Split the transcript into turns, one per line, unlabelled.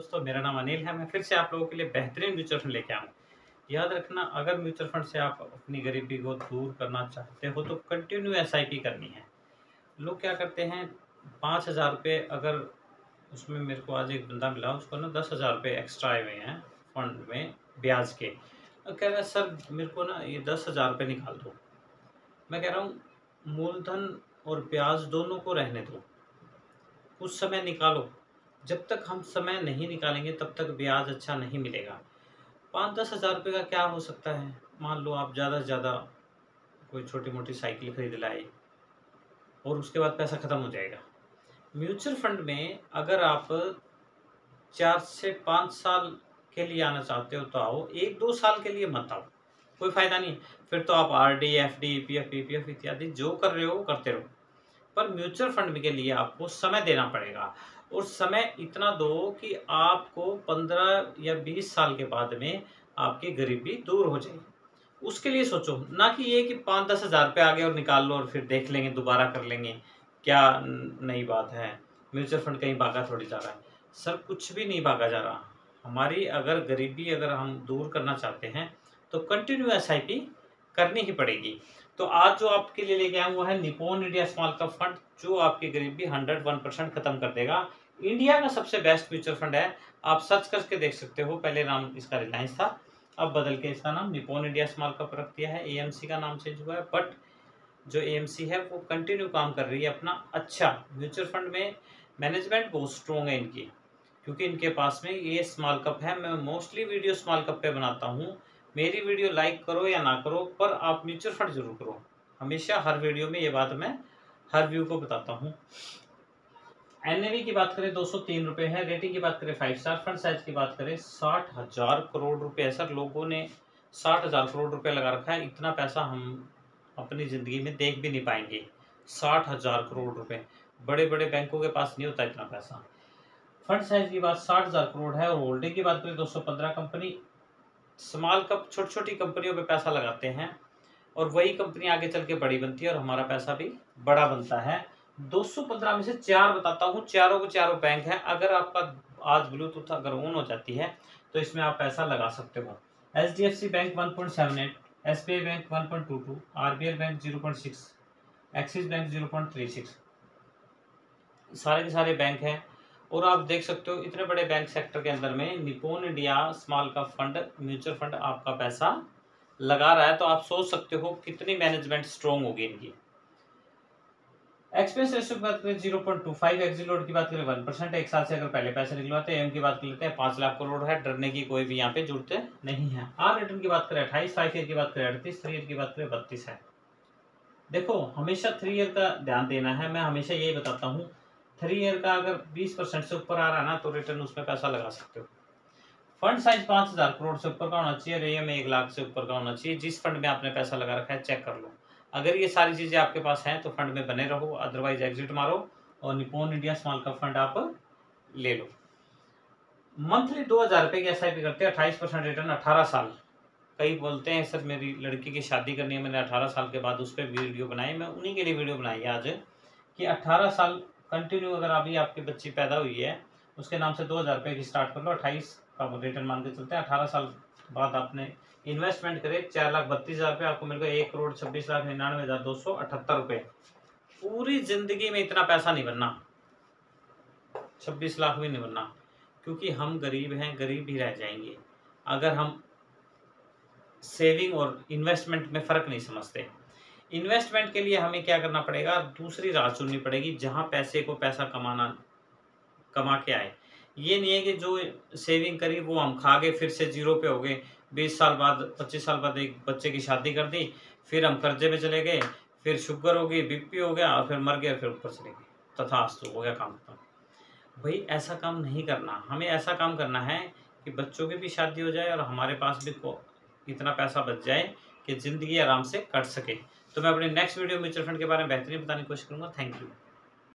दोस्तों, मेरा नाम अनिल है। मैं फिर से आप लोगों के लिए बेहतरीन म्यूचुअल फंड लेके आऊँ। याद रखना, अगर म्यूचुअल फंड से आप अपनी गरीबी को दूर करना चाहते हो तो कंटिन्यू एसआईपी करनी है। लोग क्या करते हैं, पाँच हज़ार रुपये अगर उसमें मेरे को आज एक बंदा मिला, उसको ना दस हज़ार रुपये एक्स्ट्रा आए हुए हैं फंड में, ब्याज के। कह रहा, सर, मेरे को ना ये दस हज़ार रुपये निकाल दो। मैं कह रहा हूँ, मूलधन और ब्याज दोनों को रहने दो। कुछ समय निकालो जब तक हम समय नहीं निकालेंगे, तब तक ब्याज अच्छा नहीं मिलेगा। पाँच दस हज़ार रुपये का क्या हो सकता है? मान लो आप ज़्यादा से ज़्यादा कोई छोटी मोटी साइकिल खरीद लाए और उसके बाद पैसा ख़त्म हो जाएगा। म्यूचुअल फंड में अगर आप चार से पाँच साल के लिए आना चाहते हो तो आओ एक दो साल के लिए मत आओ। कोई फ़ायदा नहीं। फिर तो आप R D, F D P F P P F इत्यादि जो कर रहे हो करते रहो। पर म्यूचुअल फंड के लिए आपको समय देना पड़ेगा। और समय इतना दो कि आपको पंद्रह या बीस साल के बाद में आपकी गरीबी दूर हो जाए उसके लिए सोचो, ना कि ये कि पाँच दस हज़ार रुपये आ गए और निकाल लो और फिर देख लेंगे, दोबारा कर लेंगे, क्या नई बात है। म्यूचुअल फंड कहीं भागा थोड़ी जा रहा है। सर, कुछ भी नहीं भागा जा रहा। हमारी अगर गरीबी अगर हम दूर करना चाहते हैं तो कंटिन्यू एस करनी ही पड़ेगी। तो आज जो आपके लिए लेके आया वो है Nippon India small cap fund, जो आपकी गरीबी हंड्रेड वन परसेंट खत्म कर देगा। इंडिया का सबसे बेस्ट म्यूचुअल फंड है। आप सर्च करके देख सकते हो, पहले नाम इसका रिलायंस था, अब बदल के इसका नाम निपोन इंडिया स्मॉल कप रख दिया है। ए का नाम चेंज हुआ है बट जो ए है, वो कंटिन्यू काम कर रही है अपना। अच्छा म्यूचुअल फंड में मैनेजमेंट बहुत स्ट्रॉन्ग है इनकी, क्योंकि इनके पास में ये स्मॉल कप है। मैं मोस्टली वीडियो स्मॉल कप पे बनाता हूँ। मेरी वीडियो लाइक करो या ना करो, पर आप म्यूचुअल फंड ज़रूर करो। हमेशा हर वीडियो में ये बात मैं हर व्यू को बताता हूँ। एन की बात करें, दो सौ तीन रुपये है। रेटिंग की बात करें फाइव स्टार फंड साइज़ की बात करें, साठ हज़ार करोड़ रुपए है। सर, लोगों ने साठ हज़ार करोड़ रुपए लगा रखा है। इतना पैसा हम अपनी ज़िंदगी में देख भी नहीं पाएँगे। साठ हज़ार करोड़ रुपए। बड़े बड़े बैंकों के पास नहीं होता इतना पैसा। फंड साइज़ की बात साठ करोड़ है। और होल्डिंग की बात करें, दो सौ पंद्रह कंपनी स्मॉल कप छोटी छोटी कंपनियों पे पैसा लगाते हैं और वही कंपनी आगे चल के बड़ी बनती है और हमारा पैसा भी बड़ा बनता है। 215 में से चार बताता हूँ, चारों को चारों बैंक है। अगर आपका आज ब्लूटूथ अगर ऑन हो जाती है तो इसमें आप पैसा लगा सकते हो। H D F C bank one point seven eight S B I bank one point two two R B I bank zero point six Axis bank zero point three six सारे के सारे बैंक हैं। और आप देख सकते हो, इतने बड़े बैंक सेक्टर के अंदर में निपोन इंडिया स्मॉल का फंड म्यूचुअल फंड आपका पैसा लगा रहा है तो आप सोच सकते हो कितनी मैनेजमेंट स्ट्रॉन्ग होगी इनकी। एक्सपेंस रेशियो की बात करें zero point two five exit load की बात करें वन परसेंट एक साल से अगर पहले पैसे निकलवाते हैं एम की बात कर लेते हैं, पाँच लाख करोड़ है, डरने की कोई भी यहाँ पे जुड़ते नहीं है। आर रिटर्न की बात करें, अट्ठाईस फाइव ईयर की बात करें, अड़तीस थ्री ईयर की बात करें, बत्तीस है। देखो, हमेशा थ्री ईयर का ध्यान देना है, मैं हमेशा यही बताता हूँ थ्री ईयर का अगर बीस परसेंट से ऊपर आ रहा है ना तो रिटर्न उसमें पैसा लगा सकते हो। फंड साइज़ पाँच हज़ार करोड़ से ऊपर का होना चाहिए, और एम एक लाख से ऊपर का होना चाहिए। जिस फंड में आपने पैसा लगा रखा है चेक कर लो। अगर ये सारी चीज़ें आपके पास हैं तो फंड में बने रहो अदरवाइज़ एग्जिट मारो, और निपोन इंडिया स्मॉल का फंड आप ले लो। मंथली दो हज़ार रुपये की एस आई पी करते हैं, अट्ठाईस परसेंट रिटर्न अठारह साल। कई बोलते हैं, सर, मेरी लड़की की शादी करनी है, मैंने अठारह साल के बाद उस पर वीडियो बनाई, मैं उन्हीं के लिए वीडियो बनाई आज, कि अट्ठारह साल कंटिन्यू अगर अभी आपकी बच्ची पैदा हुई है, उसके नाम से दो हज़ार रुपये की स्टार्ट कर लो, अट्ठाईस का रिटर्न मान के चलते हैं। अठारह साल बाद आपने इन्वेस्टमेंट करे, चार लाख बत्तीस हज़ार रुपये आपको मिल गया एक करोड़ छब्बीस लाख निन्यानवे हज़ार दो सौ अठहत्तर रुपये पूरी ज़िंदगी में इतना पैसा नहीं बनना। छब्बीस लाख भी नहीं बनना, क्योंकि हम गरीब हैं, गरीब ही रह जाएँगे। अगर हम सेविंग और इन्वेस्टमेंट में फ़र्क नहीं समझते इन्वेस्टमेंट के लिए हमें क्या करना पड़ेगा? दूसरी राह चुननी पड़ेगी, जहाँ पैसे को पैसा कमाना, कमा के आए। ये नहीं है कि जो सेविंग करी, वो हम खा गए, फिर से ज़ीरो पे हो गए। बीस साल बाद, पच्चीस साल बाद एक बच्चे की शादी कर दी, फिर हम कर्जे में चले गए, फिर शुगर हो गई बीपी हो गया, और फिर मर गया फिर ऊपर चले गए। तथा तथास्तु हो गया काम खत्म। भाई, ऐसा काम नहीं करना। हमें ऐसा काम करना है कि बच्चों की भी शादी हो जाए और हमारे पास भी इतना पैसा बच जाए कि ज़िंदगी आराम से कट सके। तो मैं अपने नेक्स्ट वीडियो म्यूचुअल फंड के बारे में बेहतरीन बताने की कोशिश करूँगा। Thank you